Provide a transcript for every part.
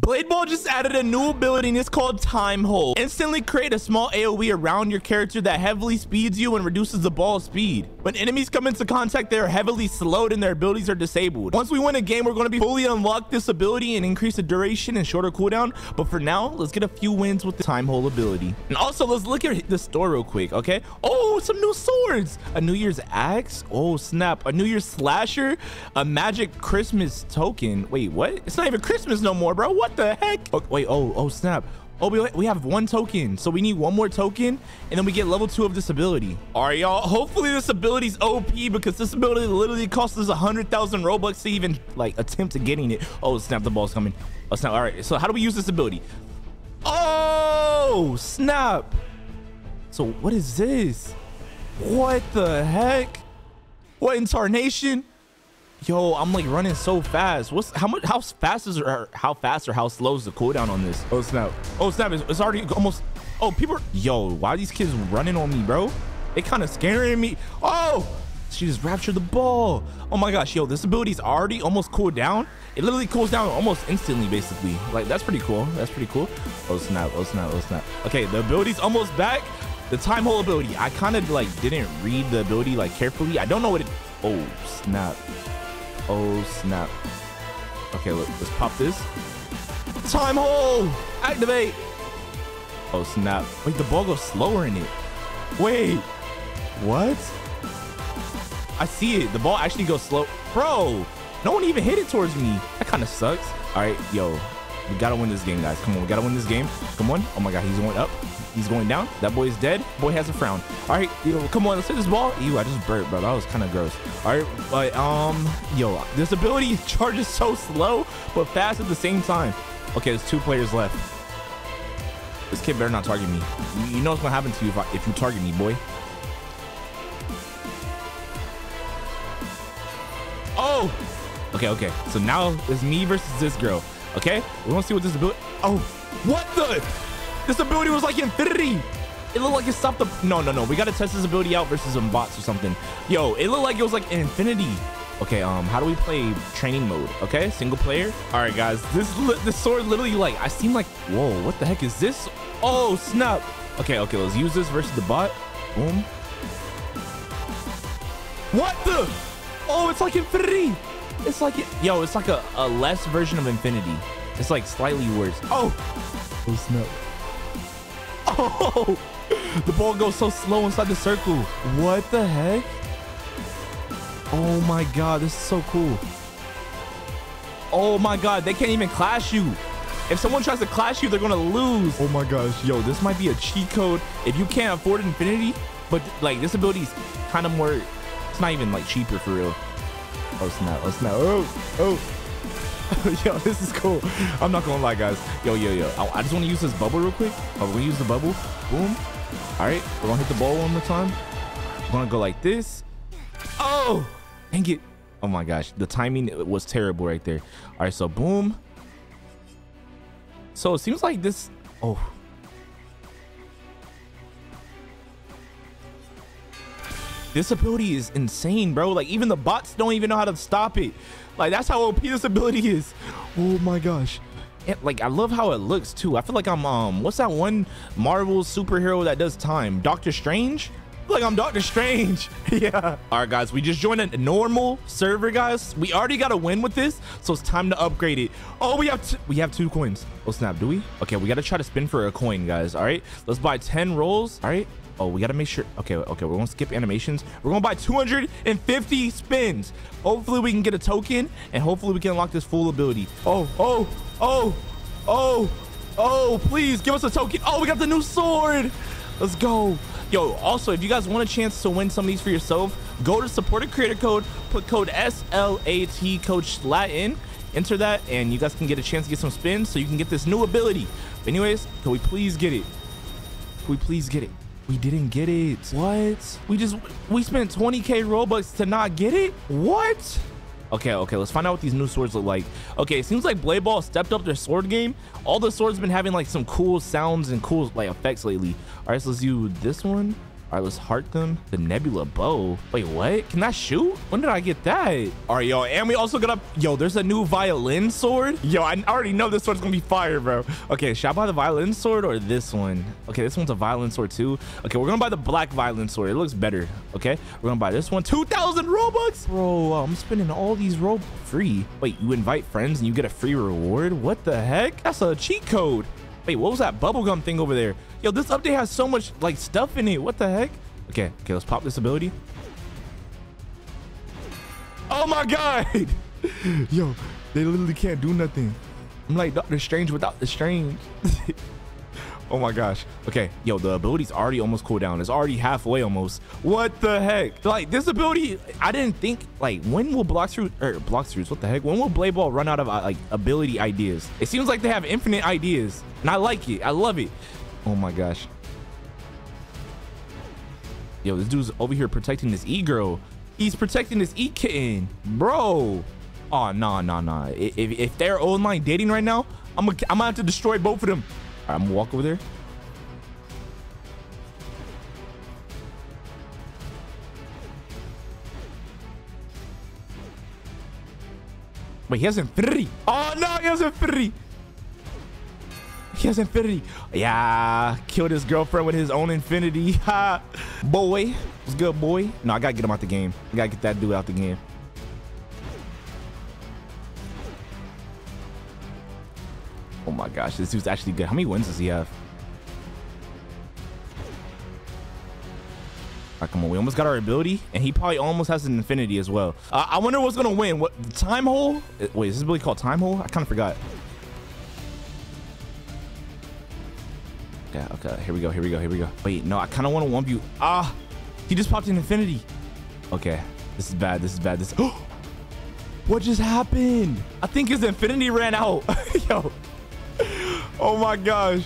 Blade Ball just added a new ability and it's called Time Hole. Instantly create a small AoE around your character that heavily speeds you and reduces the ball speed. When enemies come into contact, they are heavily slowed and their abilities are disabled. Once we win a game, we're going to be fully unlock this ability and increase the duration and shorter cooldown. But for now, let's get a few wins with the Time Hole ability. And also, let's look at the store real quick, okay? Oh, some new swords. A New Year's axe. Oh, snap. A New Year's slasher. A magic Christmas token. Wait, what? It's not even Christmas no more, bro. What the heck? Oh, wait, oh, oh, snap. Oh, we, we have one token. So we need one more token and then we get level two of this ability. All right, y'all. Hopefully this ability is OP because this ability literally costs us a 100,000 Robux to even like attempt to getting it. Oh, snap. The ball's coming. Oh, snap. All right. So how do we use this ability? Oh, snap. So what is this? What the heck? What in tarnation? Yo, I'm like running so fast. What's how much? How fast is or how fast or how slow is the cooldown on this? Oh snap! Oh snap! It's, it's already almost. Oh, people. Are, yo, why are these kids running on me, bro? They kind of scaring me. Oh, she just raptured the ball. Oh my gosh, yo, this ability's already almost cooled down. It literally cools down almost instantly, basically. Like that's pretty cool. That's pretty cool. Oh snap! Oh snap! Oh snap! Okay, the ability's almost back. The time hole ability. I kind of like didn't read the ability like carefully. I don't know what it. Oh snap! Oh, snap. Okay, look, let's pop this. Time hole! Activate! Oh, snap. Wait, the ball goes slower in it. Wait. What? I see it. The ball actually goes slow. Bro, no one even hit it towards me. That kind of sucks. All right, yo, we gotta win this game, guys. Come on, we gotta win this game. Come on. Oh my god, he's going up. He's going down. That boy is dead. Boy has a frown. All right, yo, come on, let's hit this ball. Ew, I just burped, bro. That was kind of gross. All right, but um, yo, this ability charges so slow but fast at the same time. Okay, there's two players left. This kid better not target me. You know what's gonna happen to you if, I, if you target me, boy. Oh, okay, okay. So now it's me versus this girl. Okay, we want to see what this ability. Oh, what the? This ability was like infinity. It looked like it stopped the. No, no, no. We got to test this ability out versus some bots or something. Yo, it looked like it was like infinity. Okay, um, how do we play training mode? Okay, single player. All right, guys. This this sword literally like I seem like whoa. What the heck is this? Oh snap. Okay, okay. Let's use this versus the bot. Boom. What the? Oh, it's like infinity. It's like, yo, it's like a, a less version of Infinity. It's like slightly worse. Oh, oh snap. Oh, the ball goes so slow inside the circle. What the heck? Oh my God, this is so cool. Oh my God, they can't even clash you. If someone tries to clash you, they're gonna lose. Oh my gosh, yo, this might be a cheat code. If you can't afford Infinity, but like this ability is kind of more, it's not even like cheaper for real. Oh snap! Oh snap! Oh oh! yo, this is cool. I'm not gonna lie, guys. Yo yo yo! I, I just want to use this bubble real quick. Oh, we're gonna use the bubble. Boom. All right, we're gonna hit the ball one more time. We're gonna go like this. Oh, dang it! Oh my gosh, the timing was terrible right there. All right, so boom. So it seems like this. Oh, This ability is insane, bro. Like even the bots don't even know how to stop it. Like that's how OP this ability is. Oh my gosh. Like I love how it looks too. I feel like I'm um what's that one Marvel superhero that does time? Doctor Strange? Like I'm Doctor Strange. yeah. All right, guys, we just joined a normal server, guys. We already got a win with this, so it's time to upgrade it. Oh, we have we have two coins. Oh snap, do we? Okay, we got to try to spin for a coin, guys. All right, let's buy 10 rolls. All right, Oh, we got to make sure. Okay, okay, we're to skip animations. We're to buy 250 spins. Hopefully we can get a token and hopefully we can unlock this full ability. Oh, oh, oh, oh, oh, please give us a token. Oh, we got the new sword. Let's go. Yo, also, if you guys want a chance to win some of these for yourself, go to supported creator code, put code SLAT coach Latin, enter that, and you guys can get a chance to get some spins so you can get this new ability. But anyways, can we please get it? Can we please get it? We didn't get it. What? We just, we spent 20k Robux to not get it? What? Okay, okay, let's find out what these new swords look like. Okay, it seems like Blade Ball stepped up their sword game. All the swords been having like some cool sounds and cool like effects lately. All right, so let's do this one. Heart them. The Nebula bow. Wait, what? Can that shoot? When did I get that? All right, yo. And we also got a... Yo, there's a new violin sword. Yo, I already know this sword's to be fire, bro. Okay, should I buy the violin sword or this one? Okay, this one's a violin sword too. Okay, we're to buy the black violin sword. It looks better. Okay, we're to buy this one. 2,000 Robux? Bro, um, I'm spending all these Robux free. Wait, you invite friends and you get a free reward? What the heck? That's a cheat code. Wait, what was that bubblegum thing over there? Yo, this update has so much like stuff in it. What the heck? Okay, okay, let's pop this ability. Oh my god! Yo, they literally can't do nothing. I'm like Doctor Strange without the strange. oh my gosh. Okay, yo, the ability's already almost cooled down. It's already halfway almost. What the heck? Like this ability, I didn't think like when will block through or block throughs? What the heck? When will Blade Ball run out of uh, like ability ideas? It seems like they have infinite ideas, and I like it. I love it. Oh my gosh. Yo, this dude's over here protecting this e-girl. He's protecting this e-kitten. Bro. Oh, no, no, no. If, if they're online dating right now, I'm gonna, I'm gonna have to destroy both of them. Right, I'm gonna walk over there. Wait, he has infinity. Oh, no, he has infinity. He has infinity. Yeah, killed his girlfriend with his own infinity. boy, what's good, boy? No, I gotta get him out the game. I gotta get that dude out the game. Gosh, this dude's actually good. How many wins does he have? Come on, we almost got our ability, and he probably almost has an infinity as well. Uh, I wonder what's gonna win. What time hole? Wait, is this ability called time hole? I kind of forgot. Okay, okay, here we go, here we go, here we go. Wait, no, I kind of want to one view. Ah, he just popped an infinity. Okay, this is bad, this is bad. This. what just happened? I think his infinity ran out. Yo. Oh my gosh.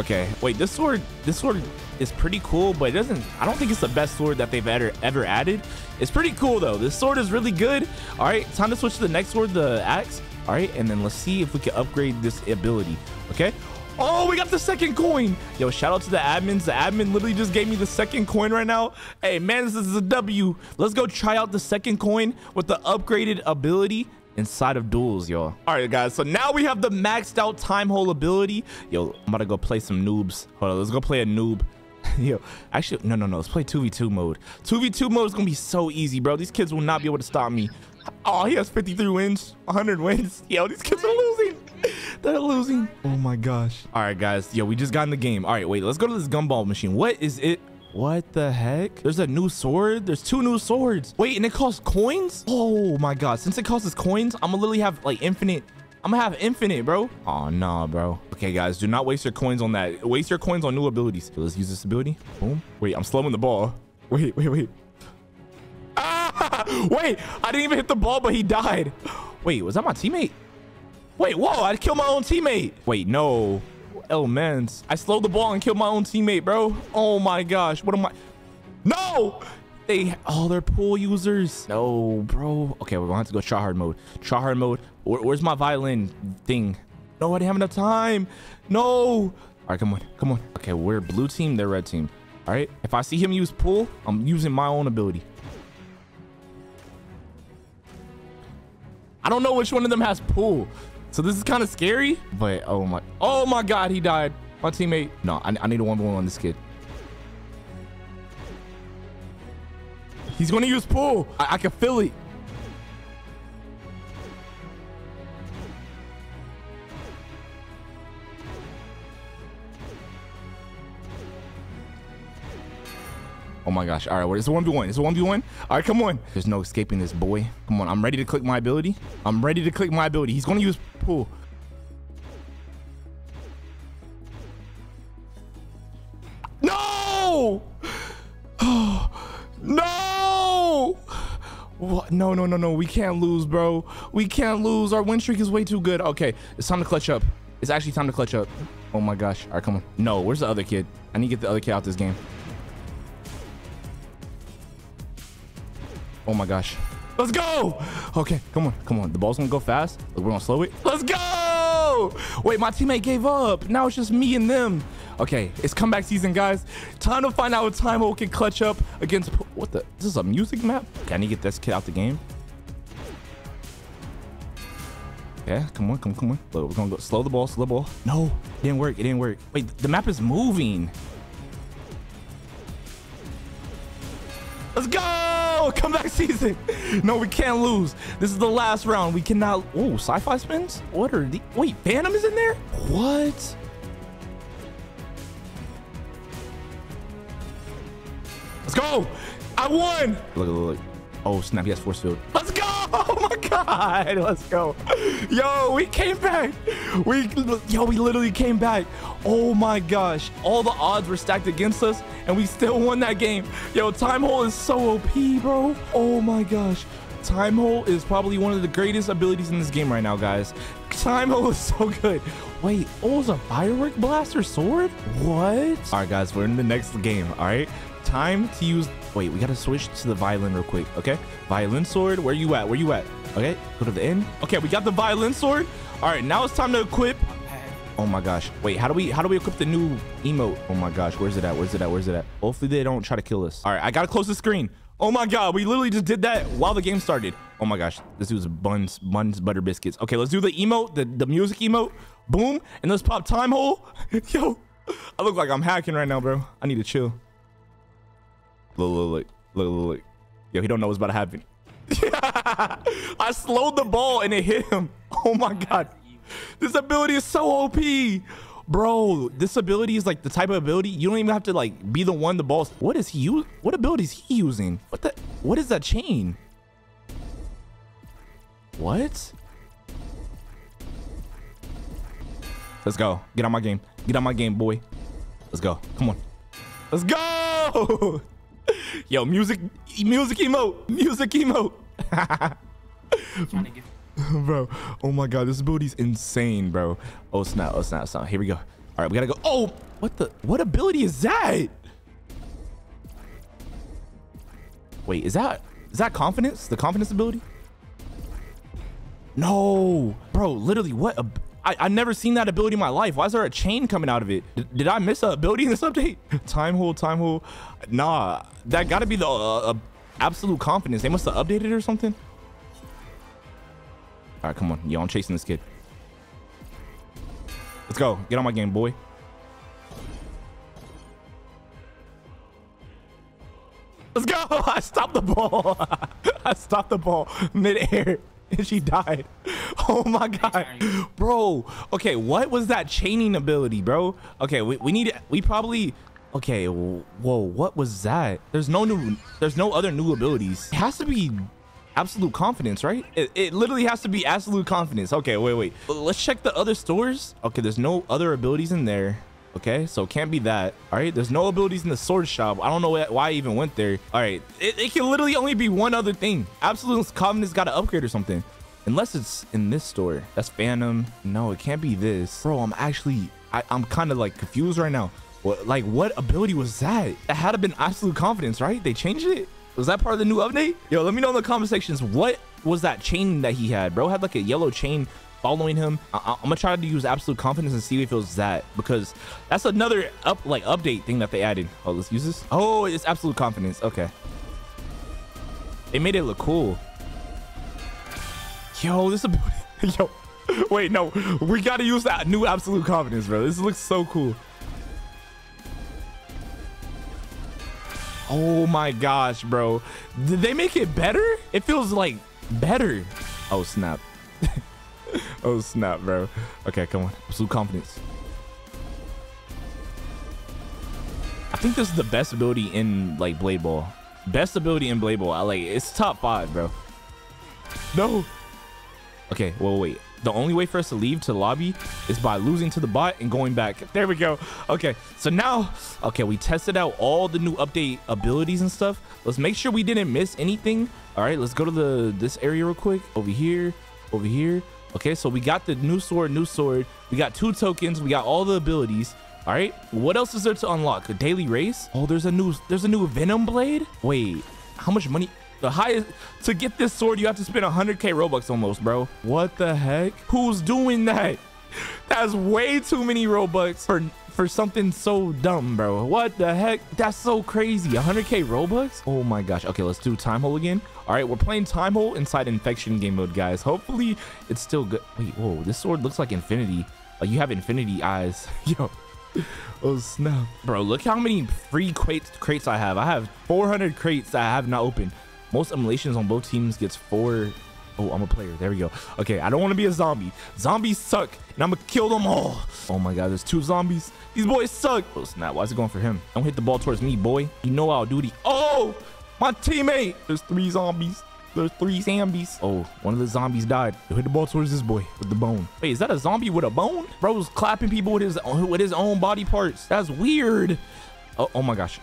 Okay, wait, this sword, this sword is pretty cool, but it doesn't, I don't think it's the best sword that they've ever, ever added. It's pretty cool though. This sword is really good. All right, time to switch to the next sword, the axe. All right, and then let's see if we can upgrade this ability. Okay. Oh, we got the second coin. Yo, shout out to the admins. The admin literally just gave me the second coin right now. Hey, man, this is a W. Let's go try out the second coin with the upgraded ability inside of duels, yo. All right, guys. So now we have the maxed out time hole ability. Yo, I'm about to go play some noobs. Hold on, let's go play a noob. Yo, actually, no, no, no. Let's play 2v2 mode. 2v2 mode is going to be so easy, bro. These kids will not be able to stop me. Oh, he has 53 wins, 100 wins. Yo, these kids are losing. They're losing. Oh my gosh. All right, guys. Yo, we just got in the game. All right, wait. Let's go to this gumball machine. What is it? What the heck? There's a new sword. There's two new swords. Wait, and it costs coins? Oh my god. Since it costs coins, I'm gonna literally have like infinite. I'm gonna have infinite, bro. Oh, nah, bro. Okay, guys, do not waste your coins on that. Waste your coins on new abilities. let's use this ability. Boom. Wait, I'm slowing the ball. Wait, wait, wait. Ah! Wait, I didn't even hit the ball, but he died. Wait, was that my teammate? Wait, whoa, I killed my own teammate. Wait, no. Man. I slowed the ball and killed my own teammate, bro. Oh, my gosh. What am I? No! They, oh, they're pull users. No, bro. Okay, we're to have to go try hard mode. Try hard mode. Where, where's my violin thing? No, I didn't have enough time. No. All right, come on. Come on. Okay, we're blue team. They're red team. All right. If I see him use pull, I'm using my own ability. I don't know which one of them has pull. So this is kind of scary, but oh my, oh my God, he died. My teammate. No, I, I need a one v one on this kid. He's going to use pull. I, I can feel it. Oh my gosh. All right, what is a 1v1? It's a 1v1. All right, come on. There's no escaping this boy. Come on, I'm ready to click my ability. I'm ready to click my ability. He's going to use pull. No! no! What? No, no, no, no. We can't lose, bro. We can't lose. Our win streak is way too good. Okay, it's time to clutch up. It's actually time to clutch up. Oh my gosh. All right, come on. No, where's the other kid? I need to get the other kid out this game. Oh my gosh. Let's go. Okay, come on, come on. The ball's gonna go fast. We're gonna slow it. Let's go. Wait, my teammate gave up. Now it's just me and them. Okay, it's comeback season, guys. Time to find out what Time Hole can clutch up against. What the? This is a music map? Can I get this kid out the game? Yeah, come on, come on, come on. Look, we're gonna go slow the ball, slow the ball. No, it didn't work. It didn't work. Wait, the map is moving. Let's go! Oh, comeback season. No, we can't lose. This is the last round. We cannot. Oh, sci-fi spins? What are the? Wait, Phantom is in there? What? Let's go! I won! Look, look, look. Oh, snap. He has force field. Let's! Oh god! Let's go. Yo, we came back. We, yo, we literally came back. Oh my gosh. All the odds were stacked against us, and we still won that game. Yo, Time Hole is so OP, bro. Oh my gosh. Time Hole is probably one of the greatest abilities in this game right now, guys. Time Hole is so good. Wait, oh, was a firework blaster sword? What? All right, guys, we're in the next game, all right? Time to use... Wait, we got to switch to the violin real quick, okay? Violin sword, where you at? Where you at? Okay, go to the end. Okay, we got the violin sword. All right, now it's time to equip Oh my gosh. Wait, how do we how do we equip the new emote? Oh my gosh, where's it at? Where's it at? Where's it at? Hopefully they don't try to kill us. All right, I gotta close the screen. Oh my god, we literally just did that while the game started. Oh my gosh, this dude's buns, buns, butter biscuits. Okay, let's do the emote, the, the music emote. Boom, and let's pop time hole. Yo, I look like I'm hacking right now, bro. I need to chill. Look, look, look, look, look, look. Yo, he don't know what's about to happen. I slowed the ball and it hit him. Oh my god. This ability is so OP. Bro, this ability is like the type of ability you don't even have to like be the one the balls. What is he use? What ability is he using? What the? What is that chain? What? Let's go. Get on my game. Get on my game, boy. Let's go. Come on. Let's go. Yo, music, music emote, music emote. bro. Oh my god, this ability's insane, bro. Oh snap, oh snap, snap. Here we go. All right, we gotta go. Oh, what the? What ability is that? Wait, is that is that confidence? The confidence ability? No, bro. Literally, what? I I never seen that ability in my life. Why is there a chain coming out of it? D did I miss a ability in this update? time hole, time hole. Nah, that gotta be the uh, uh, absolute confidence. They must have updated it or something. All right, come on. Yo, I'm chasing this kid. Let's go. Get on my game, boy. Let's go. I stopped the ball. I stopped the ball mid-air and she died. Oh my god. Bro. Okay, what was that chaining ability, bro? Okay, we, we need we probably Okay, whoa, what was that? There's no new there's no other new abilities. It has to be absolute confidence, right? It, it literally has to be absolute confidence. Okay, wait, wait. Let's check the other stores. Okay, there's no other abilities in there. Okay, so it can't be that. All right, there's no abilities in the sword shop. I don't know why I even went there. All right, it, it can literally only be one other thing. Absolute confidence got to upgrade or something. Unless it's in this store. That's Phantom. No, it can't be this. Bro, I'm actually, I, I'm kind of like confused right now. What, like, what ability was that? That had to been absolute confidence, right? They changed it? Was that part of the new update? Yo, let me know in the comment sections. What was that chain that he had? Bro had like a yellow chain following him. I am gonna try to use absolute confidence and see if it was that because that's another up like update thing that they added. Oh, let's use this. Oh, it's absolute confidence. Okay. They made it look cool. Yo, this ability. Yo, wait, no, we gotta use that new absolute confidence, bro. This looks so cool. Oh my gosh, bro. Did they make it better? It feels like better. Oh, snap. oh, snap, bro. Okay, come on. Absolute confidence. I think this is the best ability in, like, Blade Ball. Best ability in Blade Ball. I like It's top five, bro. No. Okay, well, wait the only way for us to leave to the lobby is by losing to the bot and going back. There we go. Okay, so now, okay, we tested out all the new update abilities and stuff. Let's make sure we didn't miss anything. All right, let's go to the this area real quick. Over here, over here. Okay, so we got the new sword, new sword. We got two tokens. We got all the abilities. All right, what else is there to unlock? A daily race? Oh, there's a new there's a new Venom blade. Wait, how much money? The highest to get this sword, you have to spend 100k Robux almost, bro. What the heck? Who's doing that? That's way too many Robux for for something so dumb, bro. What the heck? That's so crazy. 100k Robux? Oh my gosh. Okay, let's do time hole again. All right, we're playing time hole inside infection game mode, guys. Hopefully it's still good. Wait, whoa, this sword looks like infinity. Like you have infinity eyes. Yo. Oh snap. Bro, look how many free crates crates I have. I have 400 crates that I have not opened. Most emulations on both teams gets four Oh, I'm a player. There we go. Okay, I don't want to be a zombie. Zombies suck, and I'm gonna kill them all. Oh my god, there's two zombies. These boys suck. Oh snap, why is it going for him? Don't hit the ball towards me, boy. You know I'll duty. Oh, my teammate. There's three zombies. There's three zombies. Oh, one of the zombies died. Hit the ball towards this boy with the bone. Wait, is that a zombie with a bone? Bro's clapping people with his with his own body parts. That's weird. Oh, oh my gosh.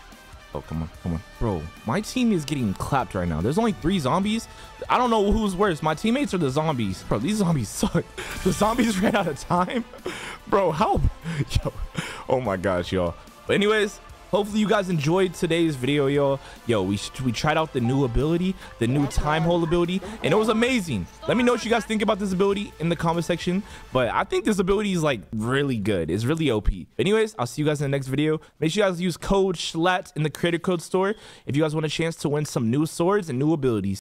Oh, come on, come on. Bro, my team is getting clapped right now. There's only three zombies. I don't know who's worse, my teammates or the zombies. Bro, these zombies suck. The zombies ran out of time. Bro, help. Yo, oh my gosh, y'all. But anyways, hopefully you guys enjoyed today's video y'all yo we we tried out the new ability the new time hole ability and it was amazing. Let me know what you guys think about this ability in the comment section but i think this ability is like really good. It's really op anyways i'll see you guys in the next video. Make sure you guys use code SLAT in the creator code store if you guys want a chance to win some new swords and new abilities